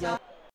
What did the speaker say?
Yeah.